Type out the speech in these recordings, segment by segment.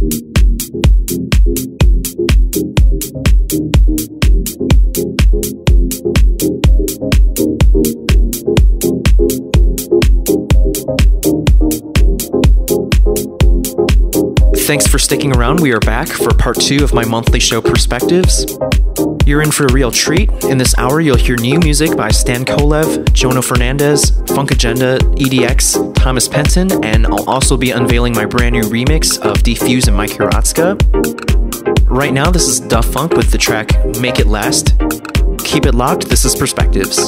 Thanks for sticking around. We are back for part two of my monthly show Perspectives. You're in for a real treat. In this hour, you'll hear new music by Stan Kolev, Jono Fernandez, Funk Agenda, EDX, Thomas Penton, and I'll also be unveiling my brand new remix of Defuse and Mike Hiratsuka. Right now, this is Duff Funk with the track Make It Last. Keep it locked, this is Perspectives.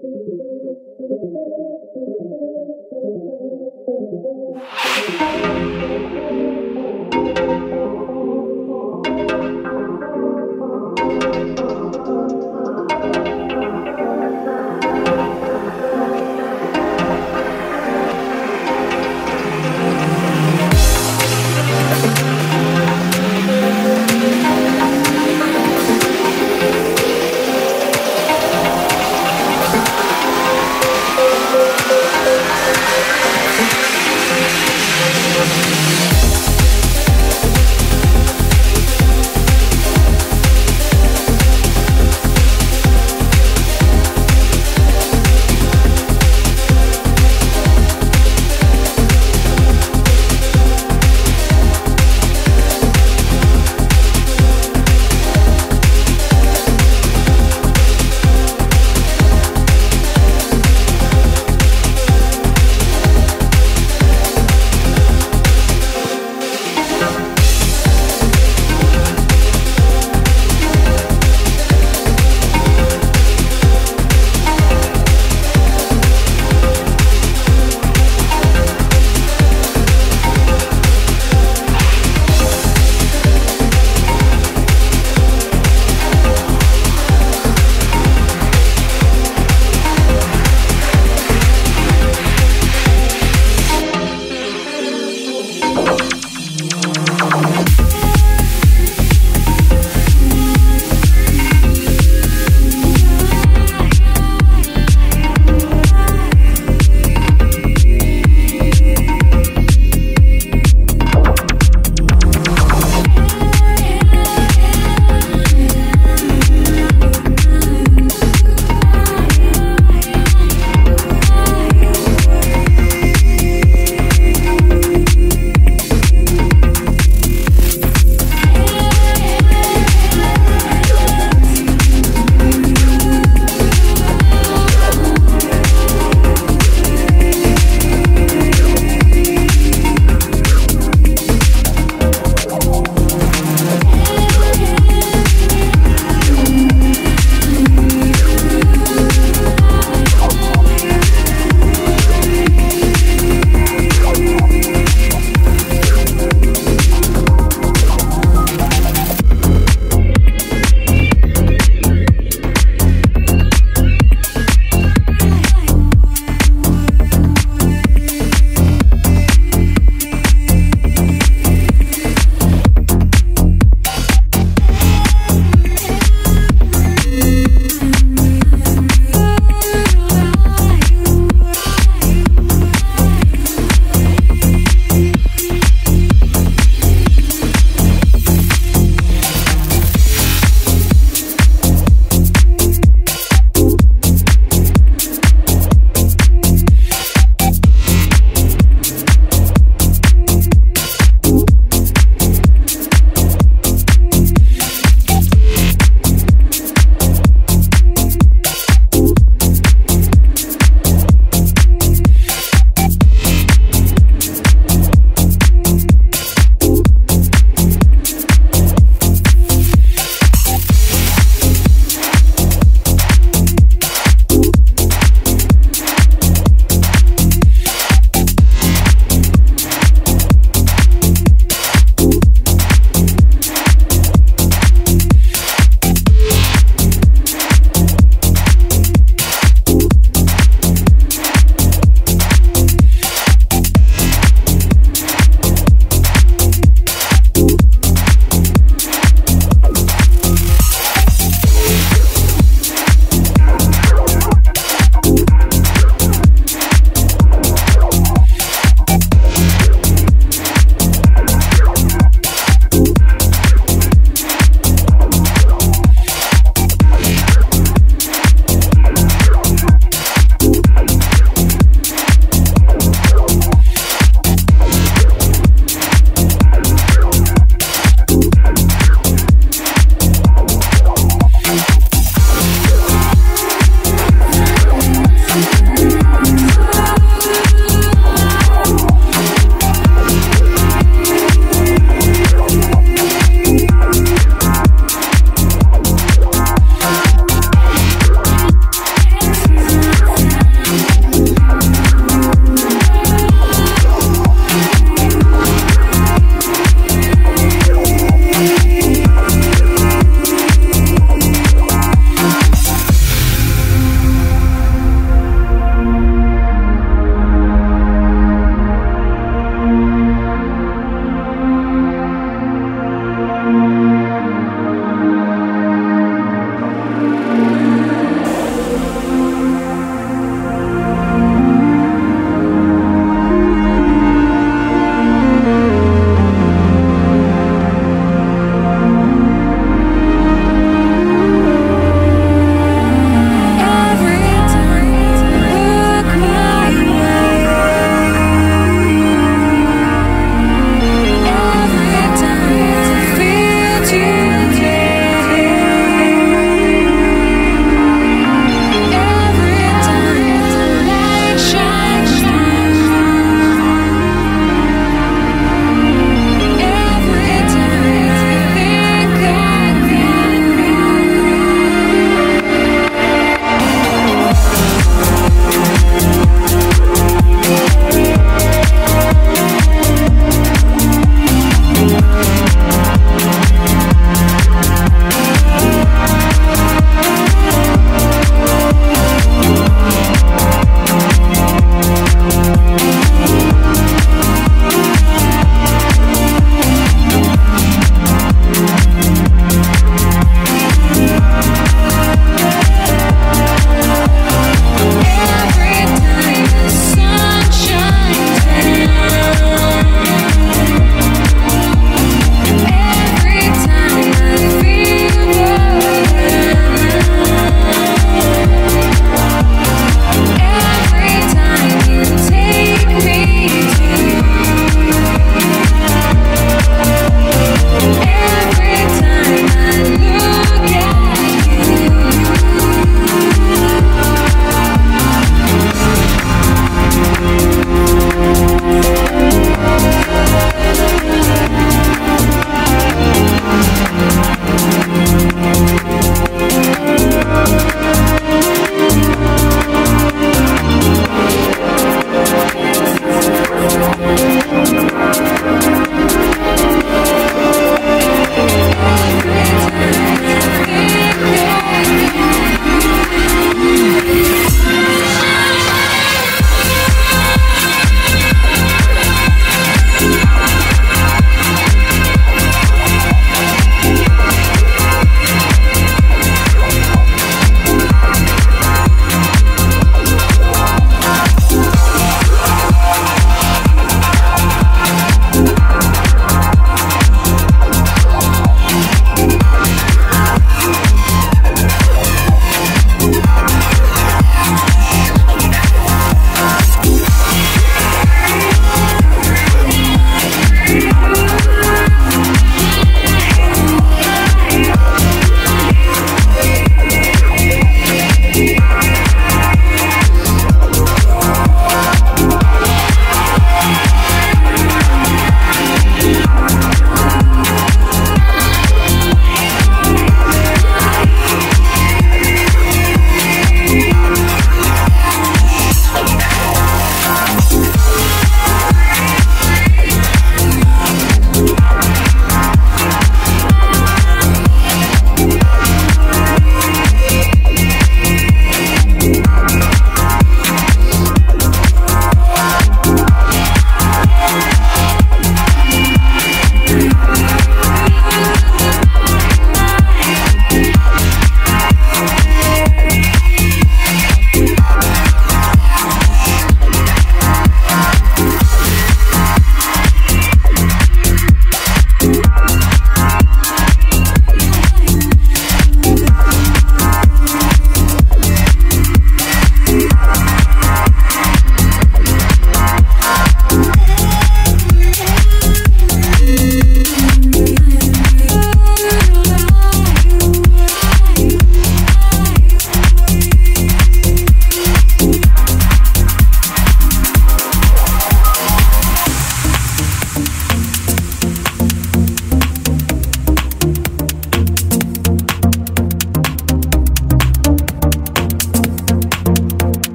Thank you.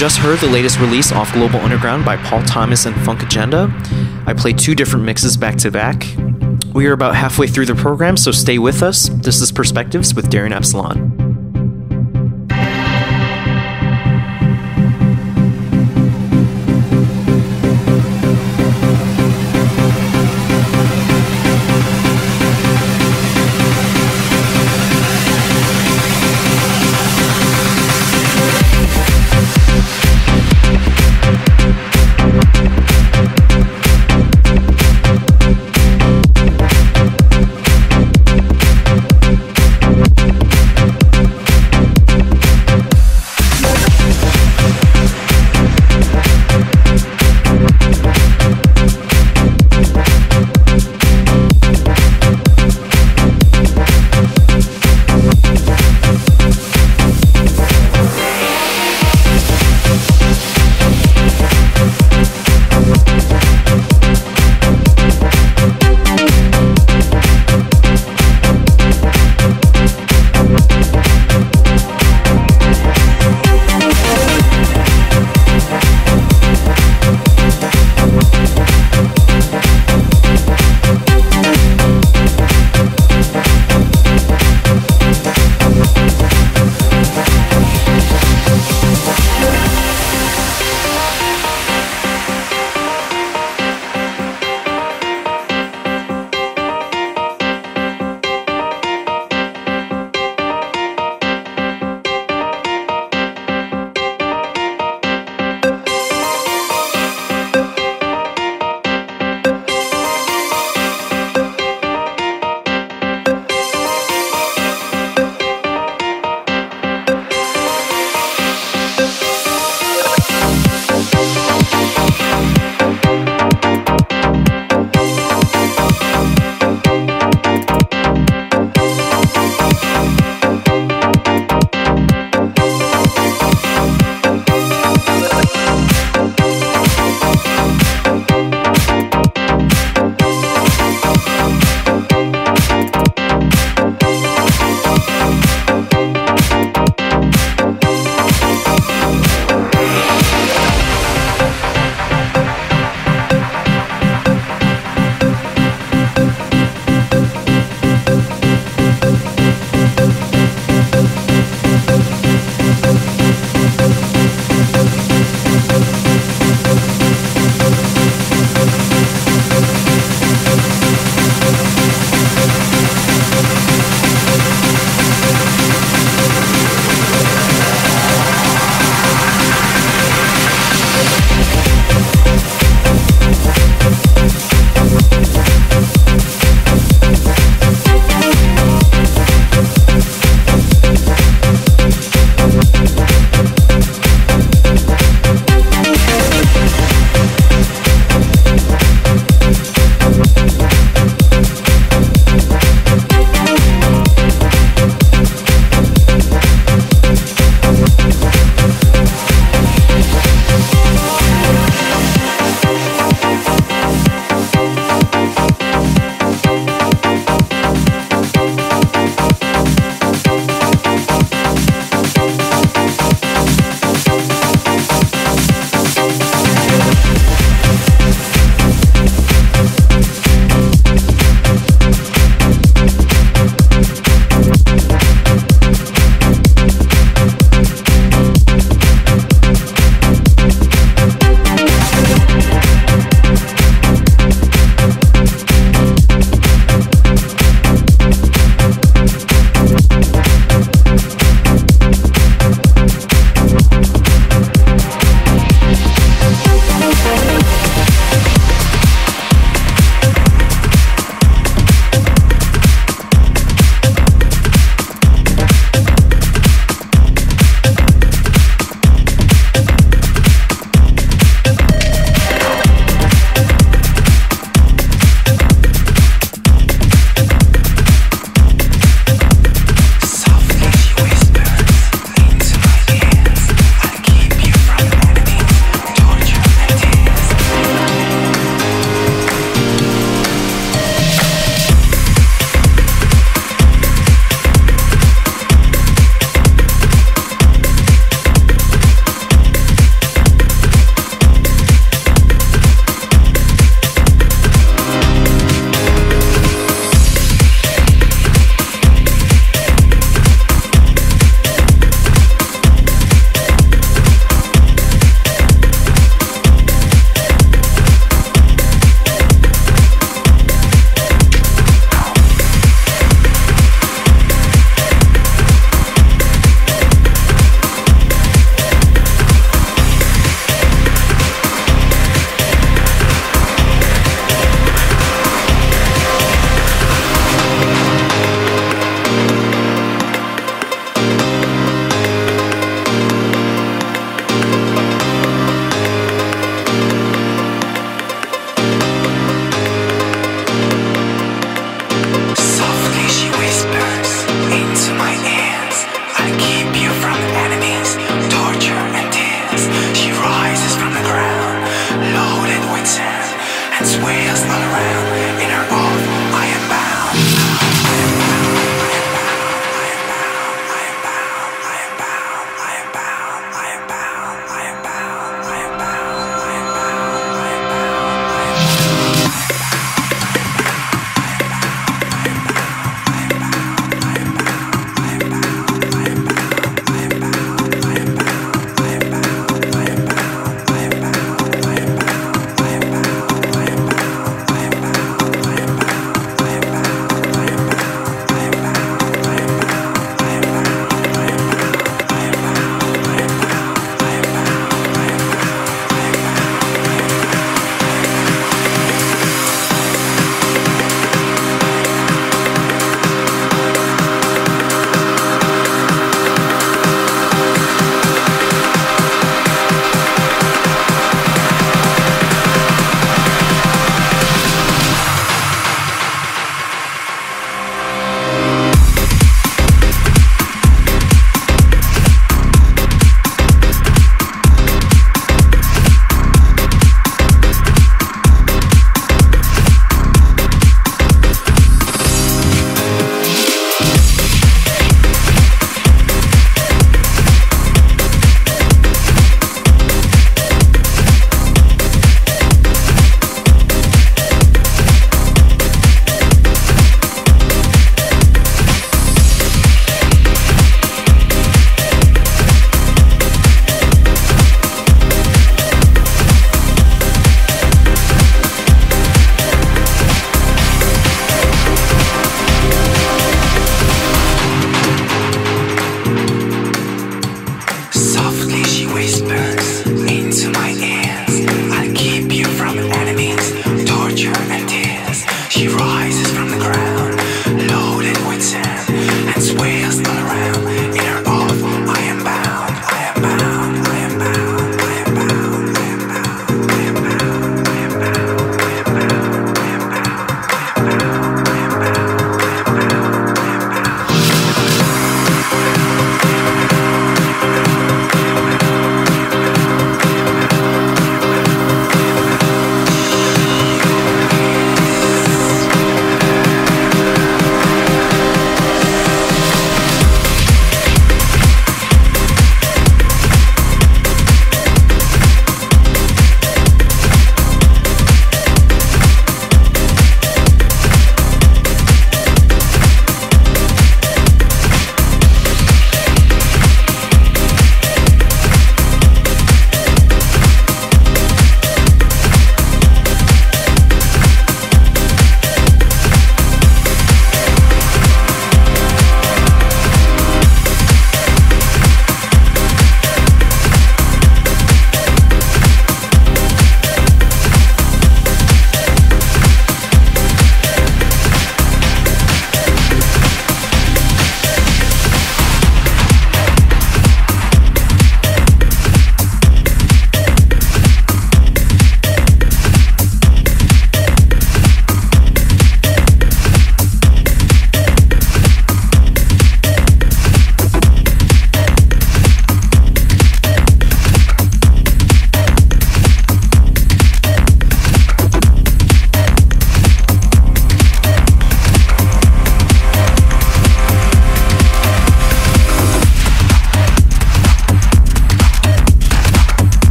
Just heard the latest release off Global Underground by Paul Thomas and Funk Agenda. I played two different mixes back to back. We are about halfway through the program, so stay with us. This is Perspectives with Darin Epsilon.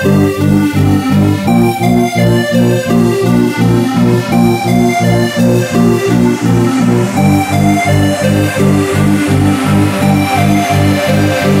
Thank Thank you.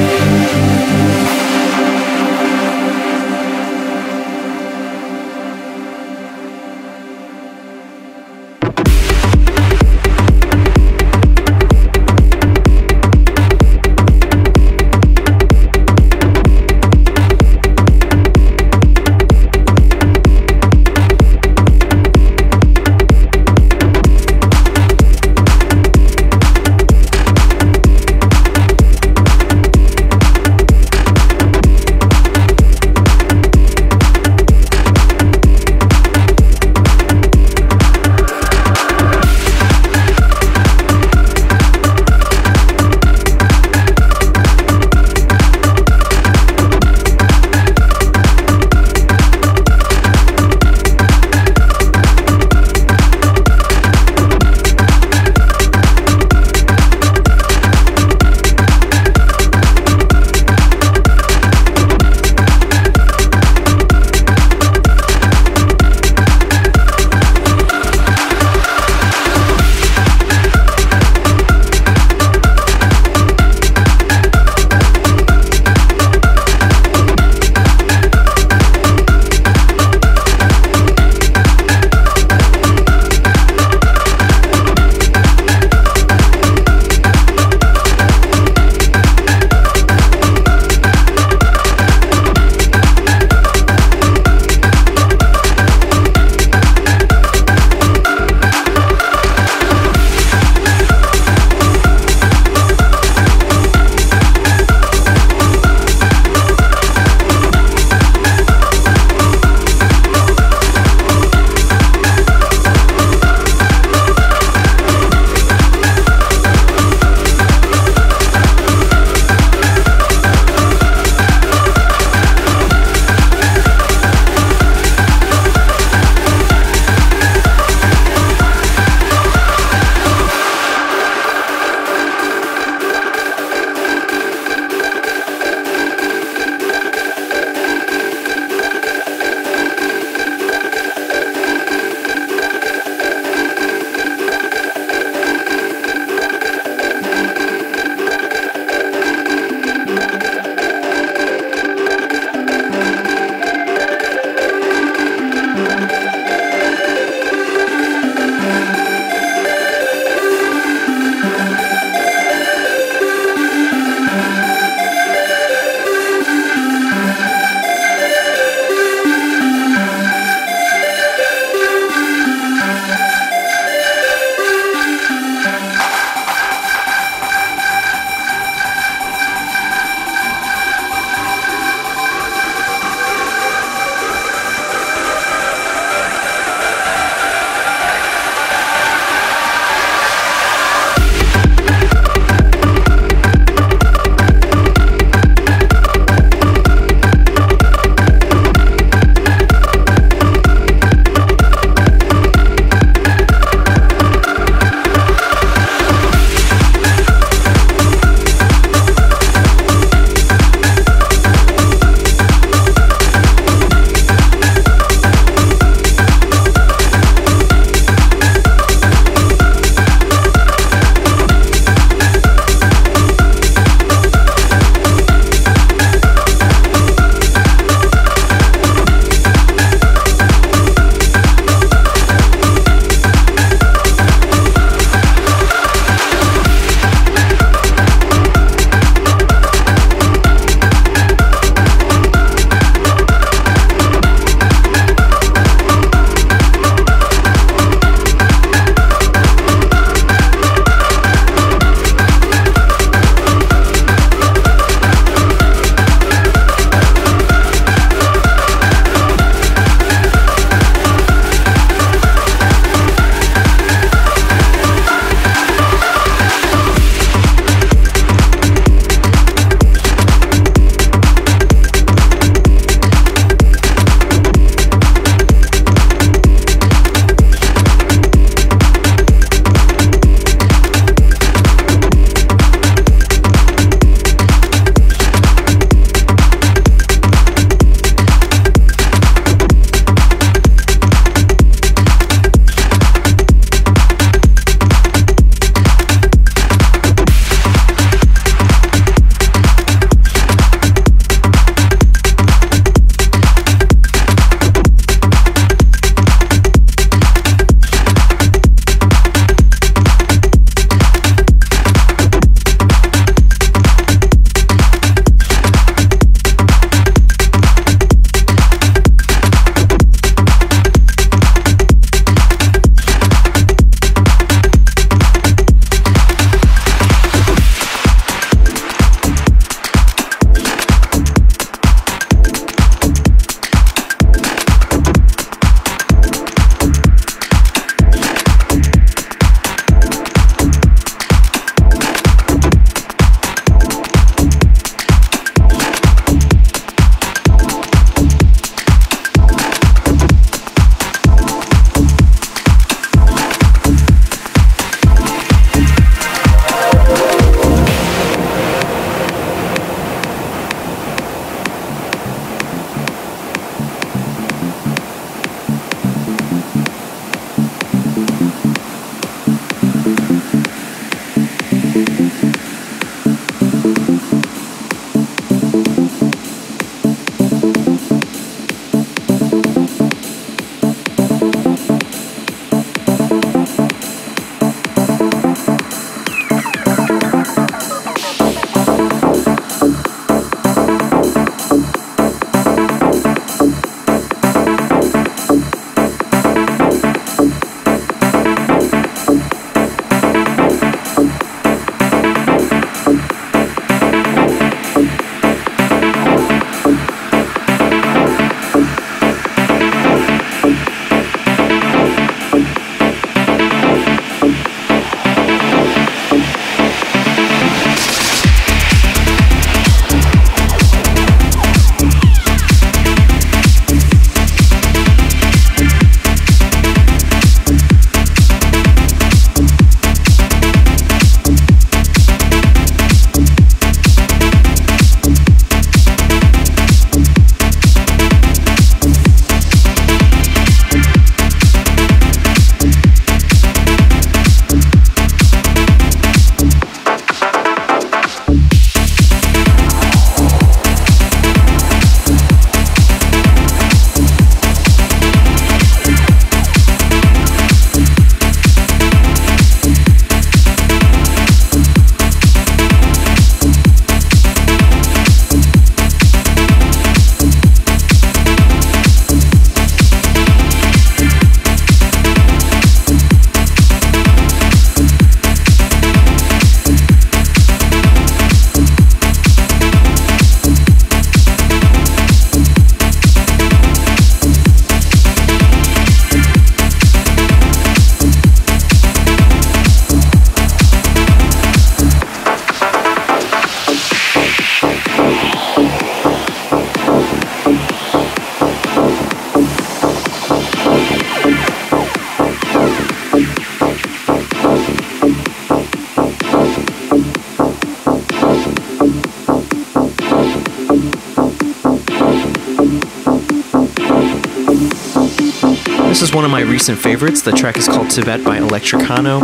One of my recent favorites. The track is called Tibet by Electricano.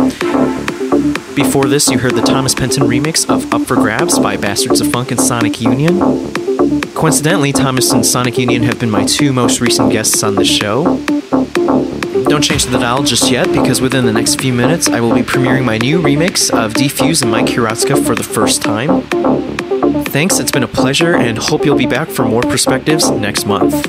Before this, you heard the Thomas Penton remix of Up for Grabs by Bastards of Funk and Sonic Union. Coincidentally, Thomas and Sonic Union have been my two most recent guests on the show. Don't change the dial just yet, because within the next few minutes, I will be premiering my new remix of Defuse and Mike Hiratsuka for the first time. Thanks, it's been a pleasure, and hope you'll be back for more perspectives next month.